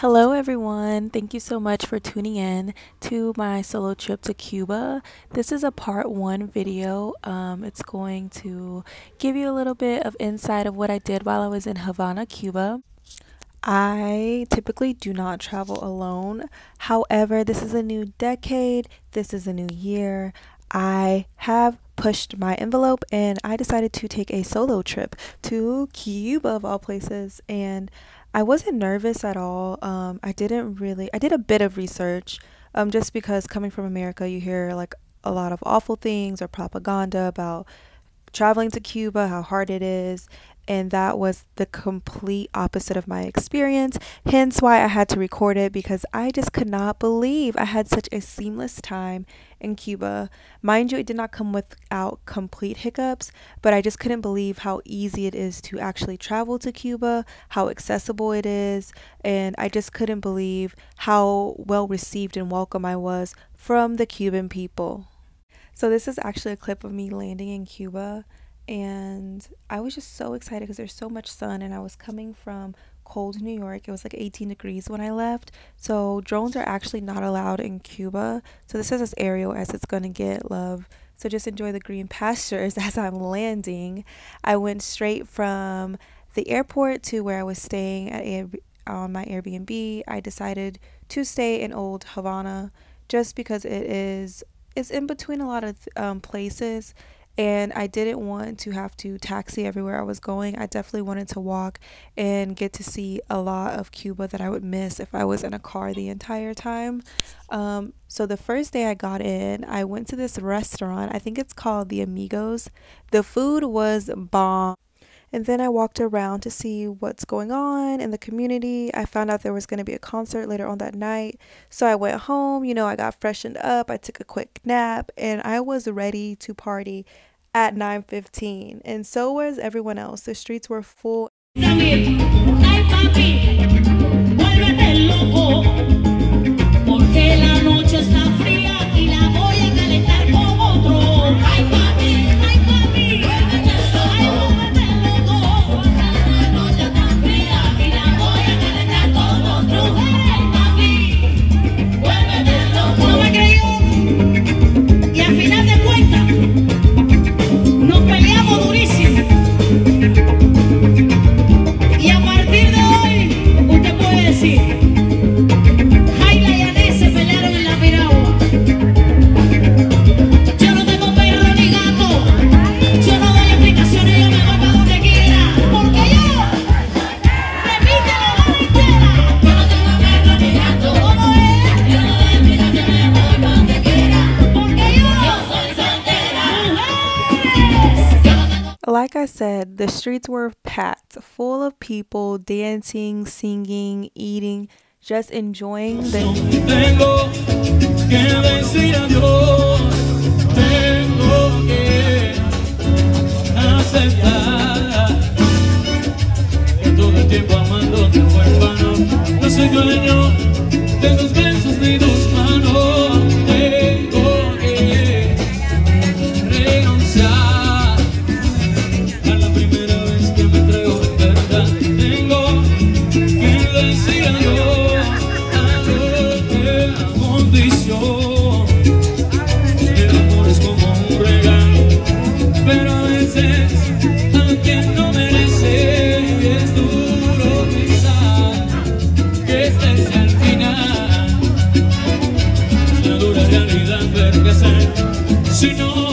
Hello, everyone. Thank you so much for tuning in to my solo trip to Cuba. This is a part one video. Um, it's going to give you a little bit of insight of what I did while I was in Havana, Cuba. I typically do not travel alone. However, this is a new decade, this is a new year. I have pushed my envelope and I decided to take a solo trip to Cuba, of all places. And I wasn't nervous at all. Um, I didn't really, I did a bit of research um, just because coming from America, you hear like a lot of awful things or propaganda about traveling to Cuba, how hard it is and that was the complete opposite of my experience. Hence why I had to record it because I just could not believe I had such a seamless time in Cuba. Mind you, it did not come without complete hiccups, but I just couldn't believe how easy it is to actually travel to Cuba, how accessible it is, and I just couldn't believe how well received and welcome I was from the Cuban people. So, this is actually a clip of me landing in Cuba and I was just so excited because there's so much sun and I was coming from cold New York. It was like 18 degrees when I left. So drones are actually not allowed in Cuba. So this is as aerial as it's going to get, love. So just enjoy the green pastures as I'm landing. I went straight from the airport to where I was staying at Air- on my Airbnb. I decided to stay in Old Havana just because it is it's in between a lot of um, places and I didn't want to have to taxi everywhere I was going. I definitely wanted to walk and get to see a lot of Cuba that I would miss if I was in a car the entire time. Um, so the first day I got in, I went to this restaurant. I think it's called the Amigos. The food was bomb. And then I walked around to see what's going on in the community. I found out there was going to be a concert later on that night. So I went home, you know, I got freshened up, I took a quick nap, and I was ready to party at 9:15. And so was everyone else. The streets were full. Said, the streets were packed, full of people dancing, singing, eating, just enjoying the. no si no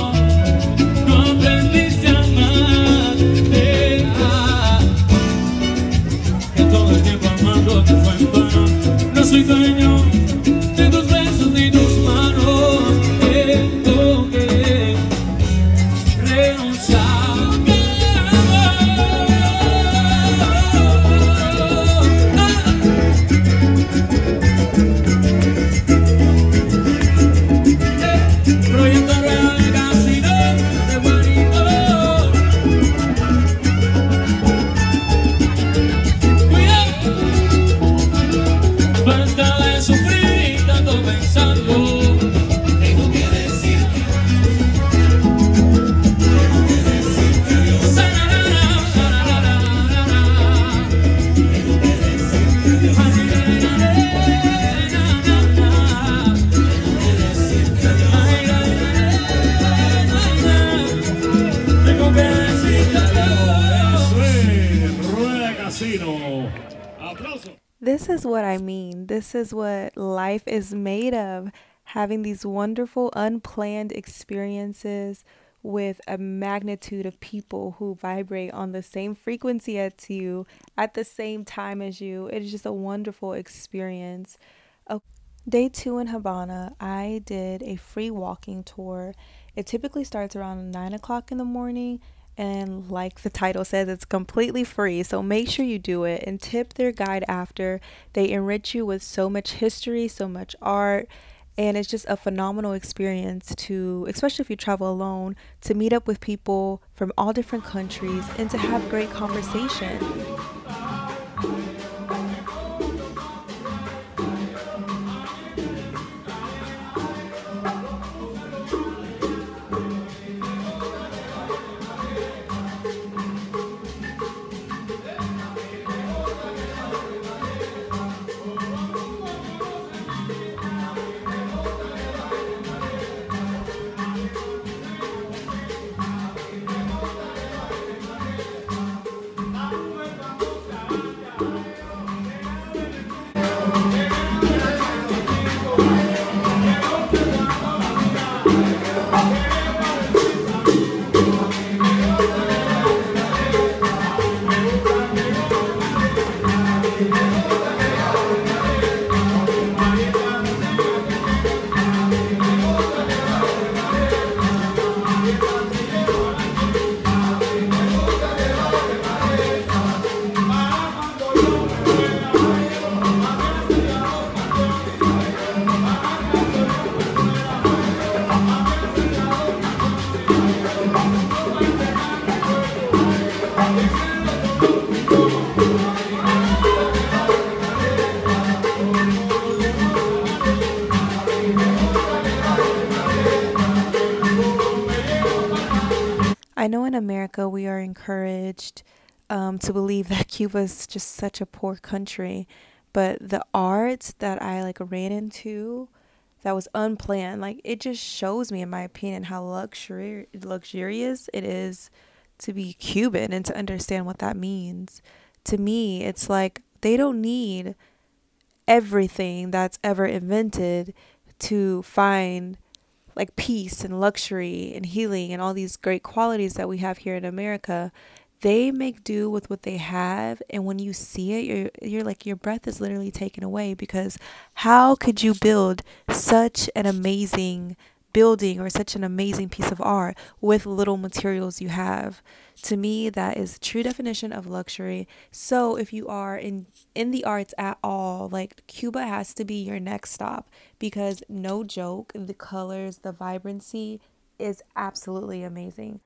This is what life is made of having these wonderful, unplanned experiences with a magnitude of people who vibrate on the same frequency as you at the same time as you. It is just a wonderful experience. Day two in Habana, I did a free walking tour. It typically starts around 9 o'clock in the morning, and like the title says, it's completely free. So make sure you do it and tip their guide after. They enrich you with so much history, so much art, and it's just a phenomenal experience to, especially if you travel alone, to meet up with people from all different countries and to have great conversation. Encouraged um, to believe that Cuba is just such a poor country, but the art that I like ran into that was unplanned, like it just shows me, in my opinion, how luxury luxurious it is to be Cuban and to understand what that means. To me, it's like they don't need everything that's ever invented to find like peace and luxury and healing and all these great qualities that we have here in America, they make do with what they have. And when you see it you're you're like your breath is literally taken away because how could you build such an amazing building or such an amazing piece of art with little materials you have. To me, that is true definition of luxury. So if you are in in the arts at all, like Cuba has to be your next stop because no joke, the colors, the vibrancy is absolutely amazing.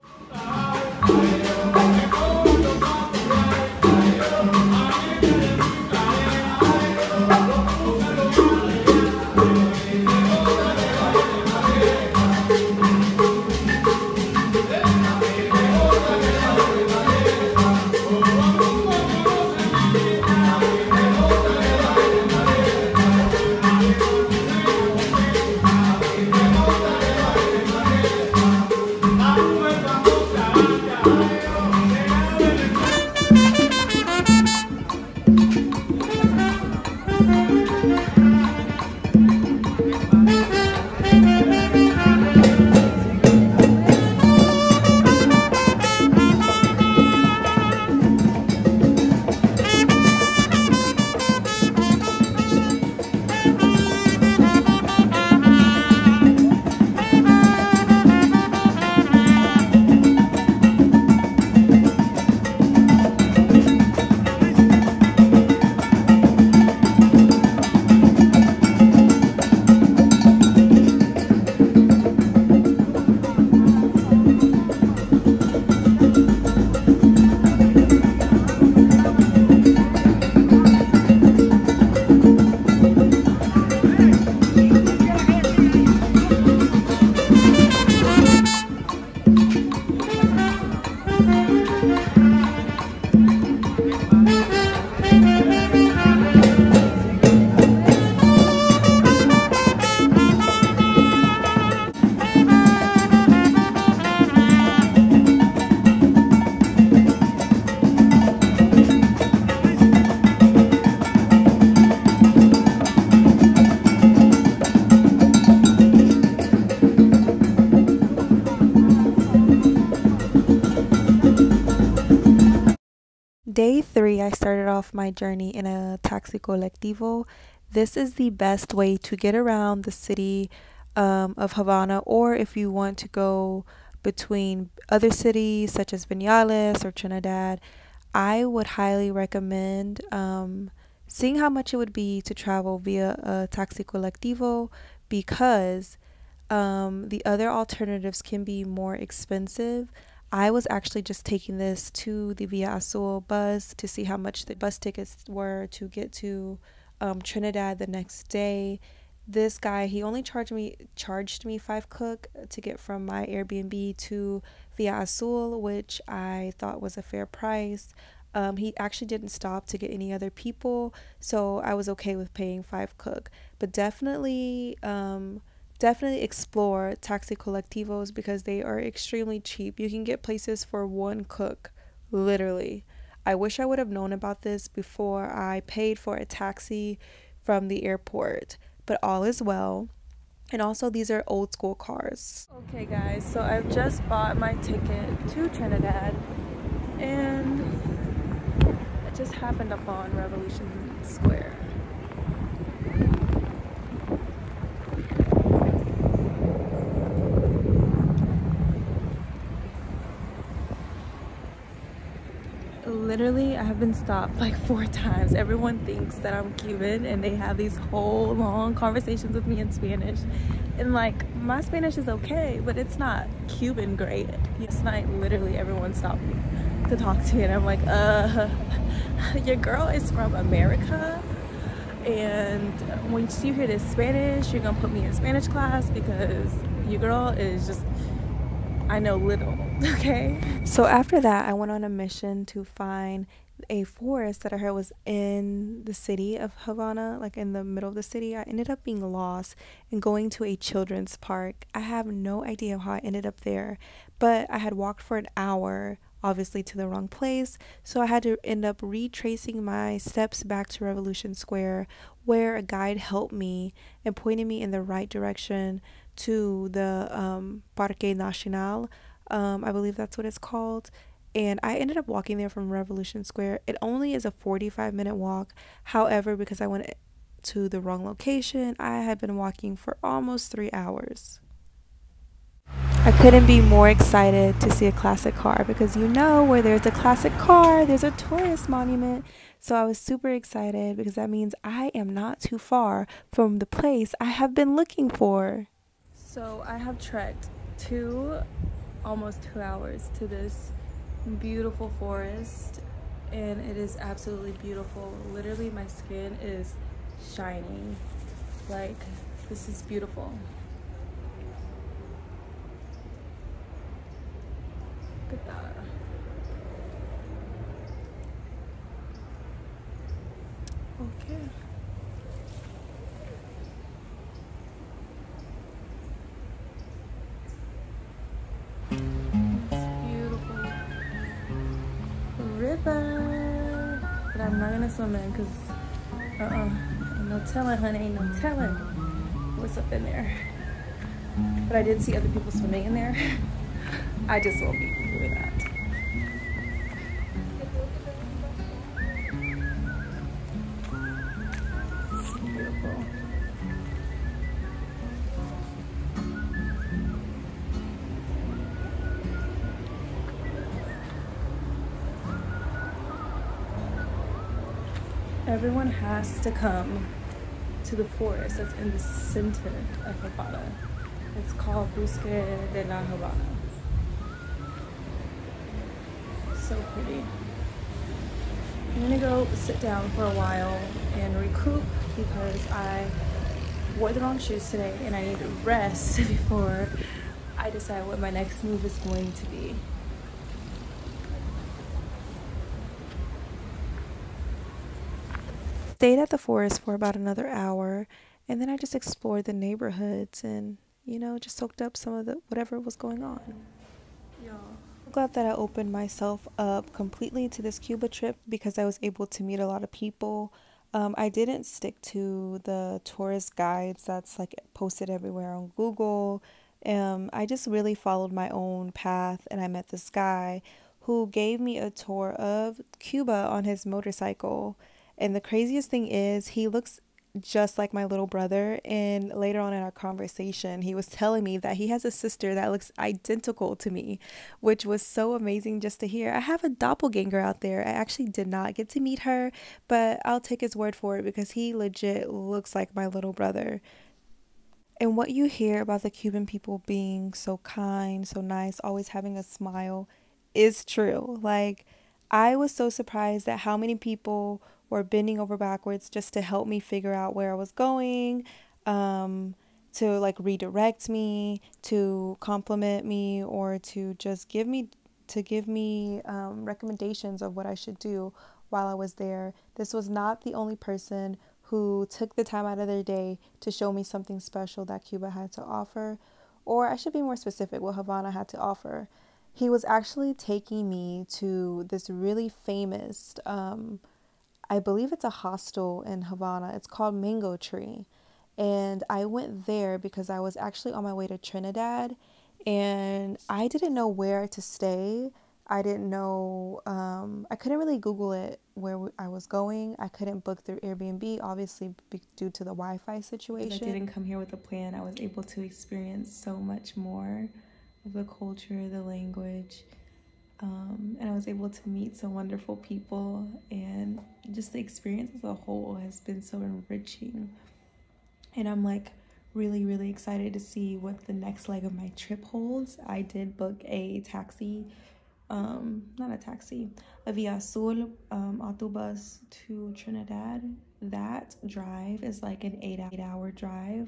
Off my journey in a taxi colectivo. This is the best way to get around the city um, of Havana, or if you want to go between other cities such as Vinales or Trinidad, I would highly recommend um, seeing how much it would be to travel via a taxi colectivo because um, the other alternatives can be more expensive. I was actually just taking this to the Viazul bus to see how much the bus tickets were to get to um, Trinidad the next day. This guy, he only charged me charged me five cook to get from my Airbnb to Viazul, which I thought was a fair price. Um, he actually didn't stop to get any other people, so I was okay with paying five cook. But definitely, um, definitely explore taxi colectivos because they are extremely cheap. You can get places for one cook, literally. I wish I would have known about this before I paid for a taxi from the airport, but all is well. And also, these are old school cars. Okay, guys, so I've just bought my ticket to Trinidad, and it just happened up on Revolution Square. Literally I have been stopped like four times. Everyone thinks that I'm Cuban and they have these whole long conversations with me in Spanish. And like my Spanish is okay, but it's not Cuban great. Yes, night literally everyone stopped me to talk to me and I'm like, uh, your girl is from America and once you hear this Spanish, you're gonna put me in Spanish class because your girl is just I know little, okay? So after that, I went on a mission to find a forest that I heard was in the city of Havana, like in the middle of the city. I ended up being lost and going to a children's park. I have no idea how I ended up there, but I had walked for an hour, obviously to the wrong place. So I had to end up retracing my steps back to Revolution Square, where a guide helped me and pointed me in the right direction to the um, Parque Nacional. Um, I believe that's what it's called. And I ended up walking there from Revolution Square. It only is a 45 minute walk. However, because I went to the wrong location, I had been walking for almost three hours. I couldn't be more excited to see a classic car because you know where there's a classic car, there's a tourist monument. So I was super excited because that means I am not too far from the place I have been looking for. So I have trekked two, almost two hours to this beautiful forest and it is absolutely beautiful. Literally my skin is shining. Like this is beautiful. Look at that. Okay. In because, uh-uh, ain't no telling, honey, ain't no telling what's up in there. But I did see other people swimming in there. I just won't be doing that. Everyone has to come to the forest that's in the center of Havana. It's called Bosque de la Habana. So pretty. I'm gonna go sit down for a while and recoup because I wore the wrong shoes today and I need to rest before I decide what my next move is going to be. Stayed at the forest for about another hour and then I just explored the neighborhoods and you know just soaked up some of the whatever was going on. Yeah. I'm glad that I opened myself up completely to this Cuba trip because I was able to meet a lot of people. Um, I didn't stick to the tourist guides that's like posted everywhere on Google. Um, I just really followed my own path and I met this guy who gave me a tour of Cuba on his motorcycle. And the craziest thing is, he looks just like my little brother. And later on in our conversation, he was telling me that he has a sister that looks identical to me, which was so amazing just to hear. I have a doppelganger out there. I actually did not get to meet her, but I'll take his word for it because he legit looks like my little brother. And what you hear about the Cuban people being so kind, so nice, always having a smile is true. Like, I was so surprised at how many people were bending over backwards just to help me figure out where I was going, um, to like redirect me, to compliment me, or to just give me to give me um, recommendations of what I should do while I was there. This was not the only person who took the time out of their day to show me something special that Cuba had to offer, or I should be more specific, what Havana had to offer. He was actually taking me to this really famous um, I believe it's a hostel in Havana. It's called Mango Tree. And I went there because I was actually on my way to Trinidad and I didn't know where to stay. I didn't know, um, I couldn't really Google it where I was going. I couldn't book through Airbnb, obviously, due to the Wi Fi situation. I didn't come here with a plan. I was able to experience so much more of the culture, the language, um, and I was able to meet some wonderful people, and just the experience as a whole has been so enriching. And I'm like really, really excited to see what the next leg of my trip holds. I did book a taxi, um, not a taxi, a Viazul um, autobus to Trinidad. That drive is like an eight, eight hour drive.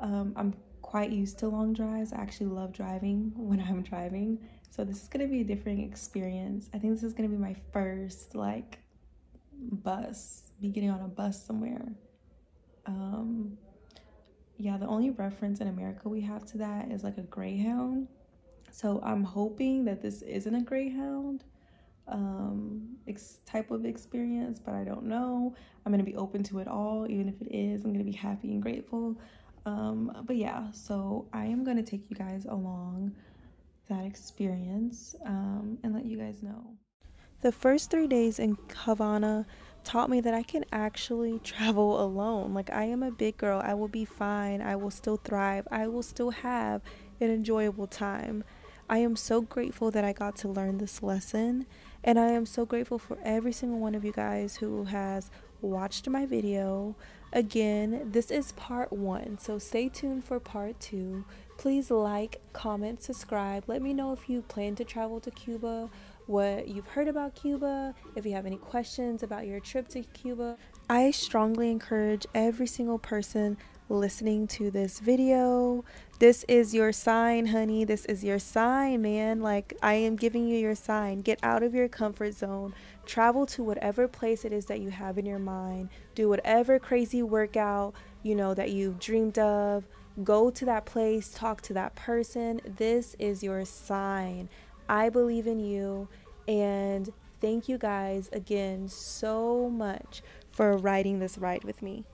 Um, I'm quite used to long drives. I actually love driving when I'm driving. So this is gonna be a different experience. I think this is gonna be my first like bus, be getting on a bus somewhere. Um, yeah, the only reference in America we have to that is like a Greyhound. So I'm hoping that this isn't a Greyhound um type of experience but i don't know i'm gonna be open to it all even if it is i'm gonna be happy and grateful um but yeah so i am gonna take you guys along that experience um, and let you guys know. The first three days in Havana taught me that I can actually travel alone. Like, I am a big girl. I will be fine. I will still thrive. I will still have an enjoyable time. I am so grateful that I got to learn this lesson. And I am so grateful for every single one of you guys who has watched my video. Again, this is part one. So stay tuned for part two. Please like, comment, subscribe. Let me know if you plan to travel to Cuba, what you've heard about Cuba, if you have any questions about your trip to Cuba. I strongly encourage every single person listening to this video. This is your sign, honey. This is your sign, man. Like, I am giving you your sign. Get out of your comfort zone. Travel to whatever place it is that you have in your mind. Do whatever crazy workout, you know, that you've dreamed of Go to that place, talk to that person. This is your sign. I believe in you. And thank you guys again so much for riding this ride with me.